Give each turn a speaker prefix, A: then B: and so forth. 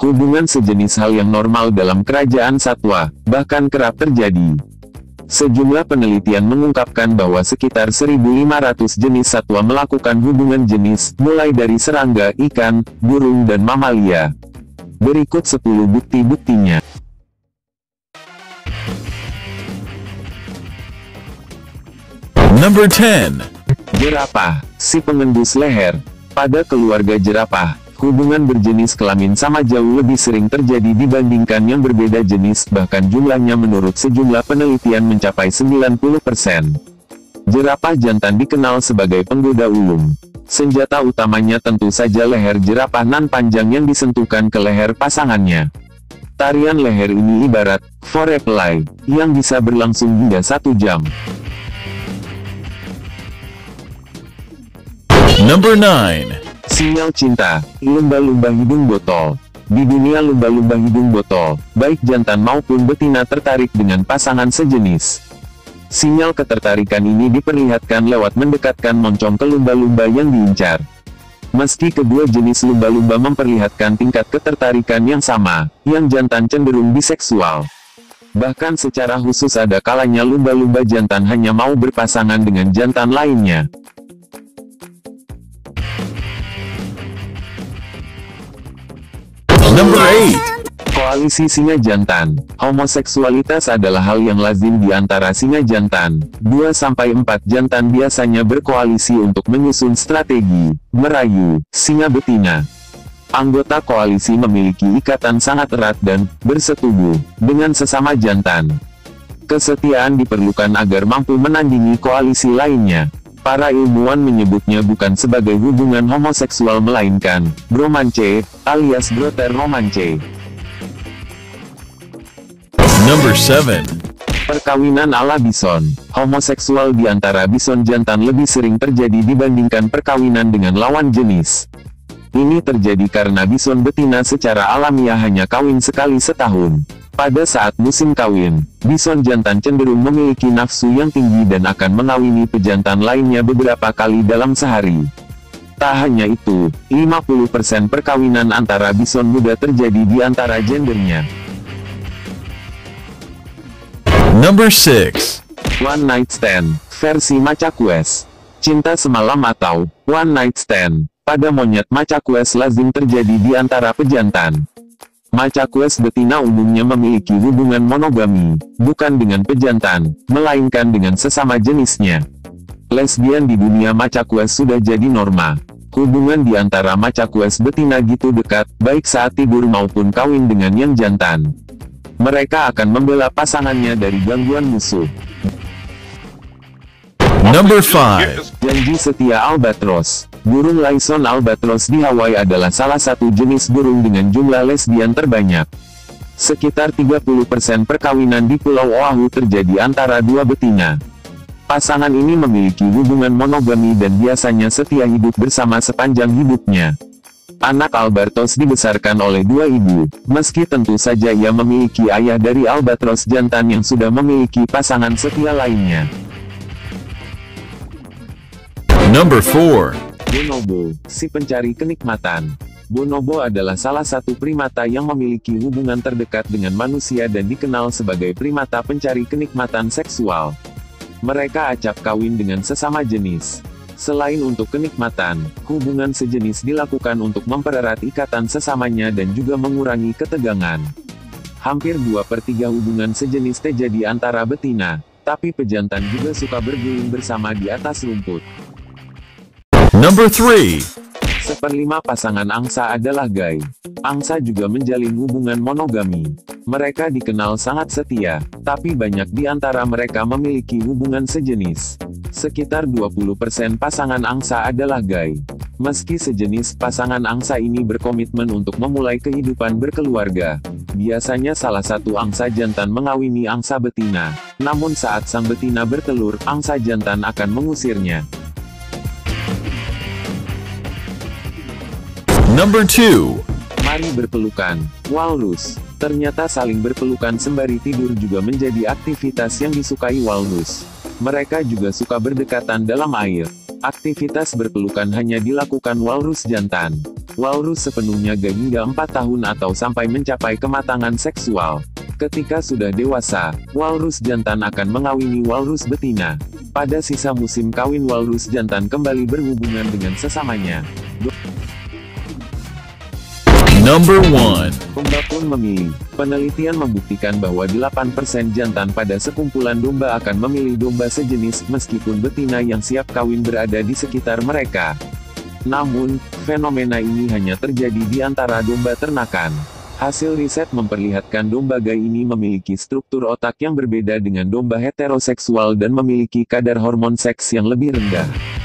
A: Hubungan sejenis hal yang normal dalam kerajaan satwa, bahkan kerap terjadi. Sejumlah penelitian mengungkapkan bahwa sekitar 1.500 jenis satwa melakukan hubungan jenis, mulai dari serangga, ikan, burung dan mamalia. Berikut 10 bukti-buktinya.
B: Number 10.
A: Jerapah, si pengendus leher. Pada keluarga jerapah, hubungan berjenis kelamin sama jauh lebih sering terjadi dibandingkan yang berbeda jenis, bahkan jumlahnya menurut sejumlah penelitian mencapai 90%. Jerapah jantan dikenal sebagai penggoda ulung. Senjata utamanya tentu saja leher jerapah nan panjang yang disentuhkan ke leher pasangannya. Tarian leher ini ibarat foreplay, yang bisa berlangsung hingga satu jam.
B: Number 9.
A: Sinyal cinta, lumba-lumba hidung botol. Di dunia lumba-lumba hidung botol, baik jantan maupun betina tertarik dengan pasangan sejenis. Sinyal ketertarikan ini diperlihatkan lewat mendekatkan moncong ke lumba-lumba yang diincar. Meski kedua jenis lumba-lumba memperlihatkan tingkat ketertarikan yang sama, yang jantan cenderung biseksual. Bahkan secara khusus ada kalanya lumba-lumba jantan hanya mau berpasangan dengan jantan lainnya.
B: 8.
A: Koalisi singa jantan. Homoseksualitas adalah hal yang lazim di antara singa jantan. 2-4 jantan biasanya berkoalisi untuk menyusun strategi, merayu, singa betina. Anggota koalisi memiliki ikatan sangat erat dan bersetubuh dengan sesama jantan. Kesetiaan diperlukan agar mampu menandingi koalisi lainnya. Para ilmuwan menyebutnya bukan sebagai hubungan homoseksual melainkan bromance, alias broter romance.
B: Number 7.
A: Perkawinan ala bison. Homoseksual di antara bison jantan lebih sering terjadi dibandingkan perkawinan dengan lawan jenis. Ini terjadi karena bison betina secara alamiah hanya kawin sekali setahun. Pada saat musim kawin, bison jantan cenderung memiliki nafsu yang tinggi dan akan mengawini pejantan lainnya beberapa kali dalam sehari. Tak hanya itu, 50% perkawinan antara bison muda terjadi di antara gendernya.
B: Number 6.
A: One Night Stand, versi Maca Quest. Cinta semalam atau One Night Stand, pada monyet Maca Quest lazim terjadi di antara pejantan. Maca Quest betina umumnya memiliki hubungan monogami, bukan dengan pejantan, melainkan dengan sesama jenisnya. Lesbian di dunia Maca Quest sudah jadi norma. Hubungan di antara Maca Quest betina gitu dekat, baik saat tidur maupun kawin dengan yang jantan. Mereka akan membela pasangannya dari gangguan musuh.
B: Number 5.
A: Janji setia albatros. Burung Laison albatros di Hawaii adalah salah satu jenis burung dengan jumlah lesbian terbanyak. Sekitar 30% perkawinan di Pulau Oahu terjadi antara dua betina. Pasangan ini memiliki hubungan monogami dan biasanya setia hidup bersama sepanjang hidupnya. Anak Albatros dibesarkan oleh dua ibu, meski tentu saja ia memiliki ayah dari Albatros jantan yang sudah memiliki pasangan setia lainnya.
B: Number 4.
A: Bonobo, si pencari kenikmatan. Bonobo adalah salah satu primata yang memiliki hubungan terdekat dengan manusia dan dikenal sebagai primata pencari kenikmatan seksual. Mereka acap kawin dengan sesama jenis. Selain untuk kenikmatan, hubungan sejenis dilakukan untuk mempererat ikatan sesamanya dan juga mengurangi ketegangan. Hampir 2 per 3 hubungan sejenis terjadi antara betina, tapi pejantan juga suka berguling bersama di atas rumput.
B: Number 3.
A: Seperlima pasangan angsa adalah gay. Angsa juga menjalin hubungan monogami. Mereka dikenal sangat setia, tapi banyak di antara mereka memiliki hubungan sejenis. Sekitar 20% pasangan angsa adalah gay. Meski sejenis, pasangan angsa ini berkomitmen untuk memulai kehidupan berkeluarga. Biasanya salah satu angsa jantan mengawini angsa betina. Namun saat sang betina bertelur, angsa jantan akan mengusirnya.
B: Number 2.
A: Mari berpelukan, walrus. Ternyata saling berpelukan sembari tidur juga menjadi aktivitas yang disukai walrus. Mereka juga suka berdekatan dalam air. Aktivitas berpelukan hanya dilakukan walrus jantan. Walrus sepenuhnya gay hingga 4 tahun atau sampai mencapai kematangan seksual. Ketika sudah dewasa, walrus jantan akan mengawini walrus betina. Pada sisa musim kawin walrus jantan kembali berhubungan dengan sesamanya.
B: Number 1.
A: Domba pun memilih. Penelitian membuktikan bahwa 8% jantan pada sekumpulan domba akan memilih domba sejenis meskipun betina yang siap kawin berada di sekitar mereka. Namun, fenomena ini hanya terjadi di antara domba ternakan. Hasil riset memperlihatkan domba gay ini memiliki struktur otak yang berbeda dengan domba heteroseksual dan memiliki kadar hormon seks yang lebih rendah.